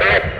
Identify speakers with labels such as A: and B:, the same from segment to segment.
A: Hey!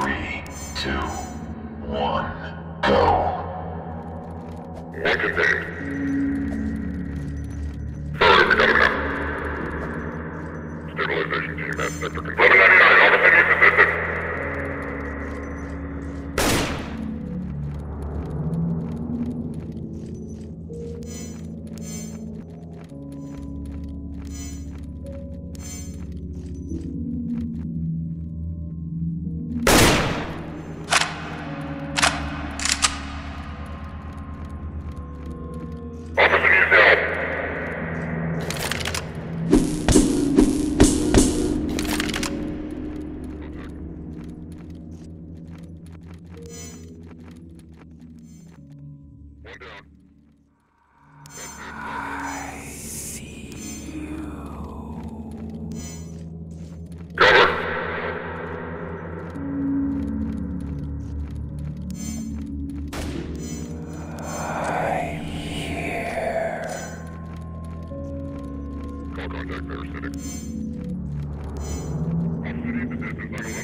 A: Three, two, one, go.
B: Now. Stabilization team at sector control. Contact parasitic. Needs assistance on 1199.